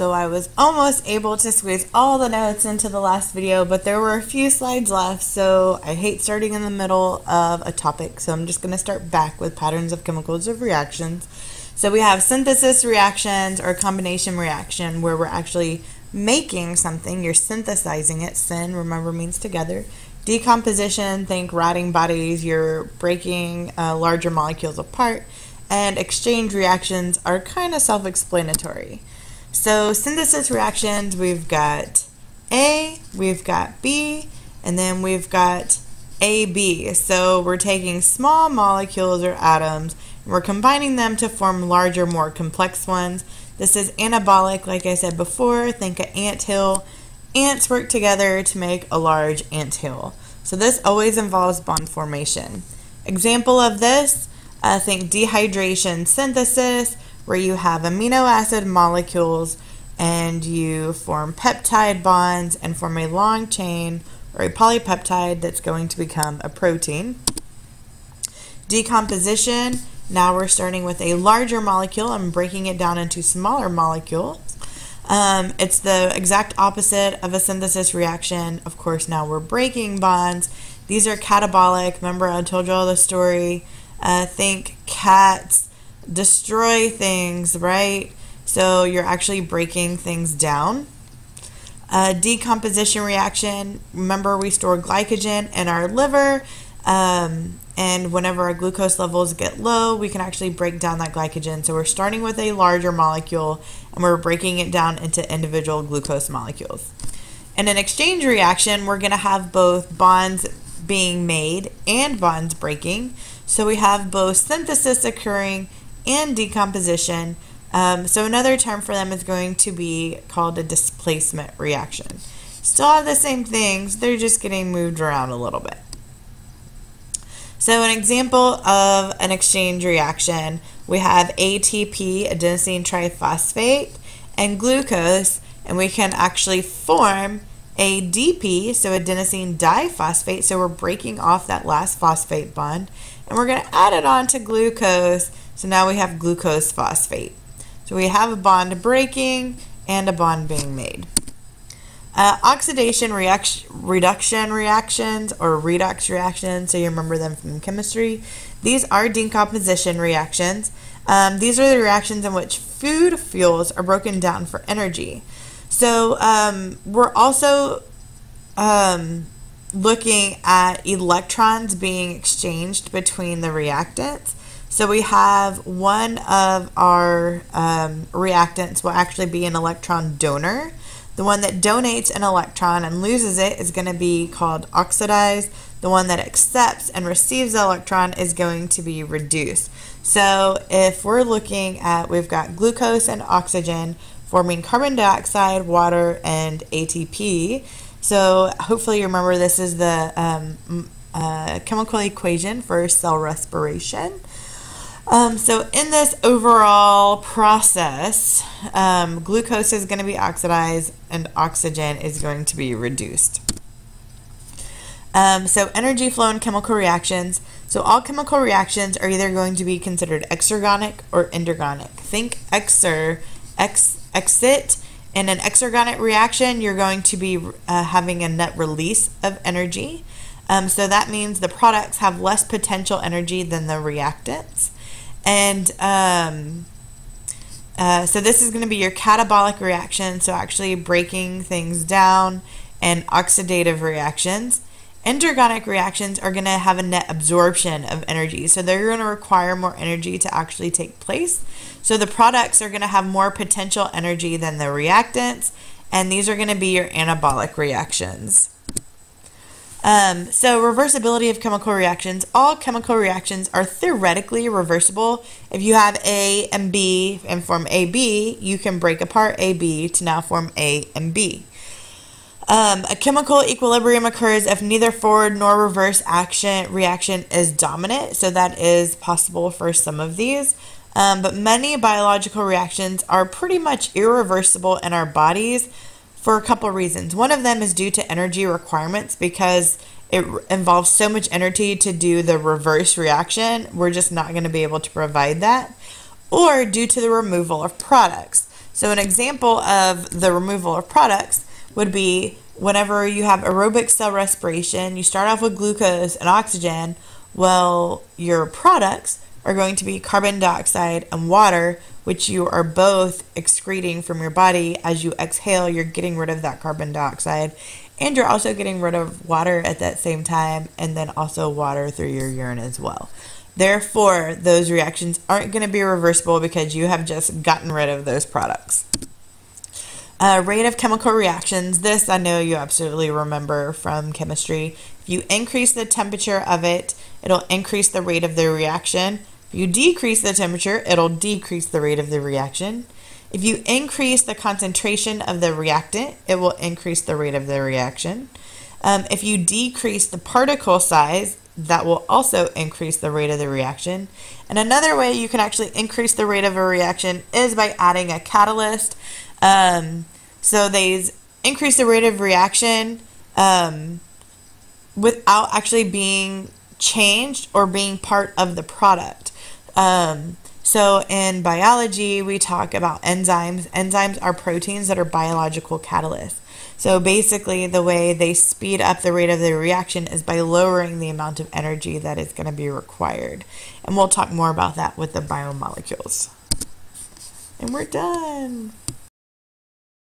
so I was almost able to squeeze all the notes into the last video, but there were a few slides left, so I hate starting in the middle of a topic, so I'm just going to start back with patterns of chemicals of reactions. So we have synthesis reactions or combination reaction where we're actually making something, you're synthesizing it, syn, remember, means together. Decomposition, think rotting bodies, you're breaking uh, larger molecules apart and exchange reactions are kind of self-explanatory. So synthesis reactions, we've got A, we've got B, and then we've got AB. So we're taking small molecules or atoms, and we're combining them to form larger, more complex ones. This is anabolic, like I said before, think an ant hill. Ants work together to make a large ant hill. So this always involves bond formation. Example of this, uh, think dehydration synthesis, where you have amino acid molecules and you form peptide bonds and form a long chain or a polypeptide that's going to become a protein. Decomposition, now we're starting with a larger molecule and breaking it down into smaller molecules. Um, it's the exact opposite of a synthesis reaction. Of course, now we're breaking bonds. These are catabolic. Remember, I told you all the story uh, think cats destroy things, right? So you're actually breaking things down. Uh, decomposition reaction, remember we store glycogen in our liver, um, and whenever our glucose levels get low, we can actually break down that glycogen. So we're starting with a larger molecule and we're breaking it down into individual glucose molecules. In an exchange reaction, we're going to have both bonds being made and bonds breaking. So we have both synthesis occurring and decomposition. Um, so another term for them is going to be called a displacement reaction. Still have the same things, they're just getting moved around a little bit. So an example of an exchange reaction, we have ATP, adenosine triphosphate, and glucose, and we can actually form ADP, so adenosine diphosphate, so we're breaking off that last phosphate bond, and we're going to add it on to glucose, so now we have glucose phosphate. So we have a bond breaking and a bond being made. Uh, oxidation reaction, reduction reactions or redox reactions, so you remember them from chemistry. These are decomposition reactions. Um, these are the reactions in which food fuels are broken down for energy. So um, we're also um, looking at electrons being exchanged between the reactants. So we have one of our um, reactants will actually be an electron donor. The one that donates an electron and loses it is going to be called oxidized. The one that accepts and receives the electron is going to be reduced. So if we're looking at, we've got glucose and oxygen, forming carbon dioxide, water, and ATP. So hopefully you remember this is the um, uh, chemical equation for cell respiration. Um, so in this overall process, um, glucose is going to be oxidized and oxygen is going to be reduced. Um, so energy flow and chemical reactions. So all chemical reactions are either going to be considered exergonic or endergonic. Think exer, ex exit. In an exergonic reaction, you're going to be uh, having a net release of energy. Um, so that means the products have less potential energy than the reactants. And um, uh, so this is going to be your catabolic reaction, so actually breaking things down, and oxidative reactions. Endergonic reactions are going to have a net absorption of energy, so they're going to require more energy to actually take place. So the products are going to have more potential energy than the reactants, and these are going to be your anabolic reactions. Um, so reversibility of chemical reactions. All chemical reactions are theoretically reversible. If you have A and B and form AB, you can break apart AB to now form A and B. Um, a chemical equilibrium occurs if neither forward nor reverse action reaction is dominant. So that is possible for some of these. Um, but many biological reactions are pretty much irreversible in our bodies for a couple reasons. One of them is due to energy requirements because it involves so much energy to do the reverse reaction. We're just not going to be able to provide that. Or due to the removal of products. So, an example of the removal of products would be whenever you have aerobic cell respiration, you start off with glucose and oxygen. Well, your products are going to be carbon dioxide and water, which you are both excreting from your body. As you exhale, you're getting rid of that carbon dioxide, and you're also getting rid of water at that same time, and then also water through your urine as well. Therefore, those reactions aren't going to be reversible because you have just gotten rid of those products. Uh, rate of chemical reactions. This I know you absolutely remember from chemistry. If you increase the temperature of it, it'll increase the rate of the reaction. If you decrease the temperature, it'll decrease the rate of the reaction. If you increase the concentration of the reactant, it will increase the rate of the reaction. Um, if you decrease the particle size, that will also increase the rate of the reaction. And another way you can actually increase the rate of a reaction is by adding a catalyst. Um, so they increase the rate of reaction um, without actually being changed or being part of the product. Um, so in biology, we talk about enzymes. Enzymes are proteins that are biological catalysts. So basically, the way they speed up the rate of the reaction is by lowering the amount of energy that is going to be required. And we'll talk more about that with the biomolecules. And we're done.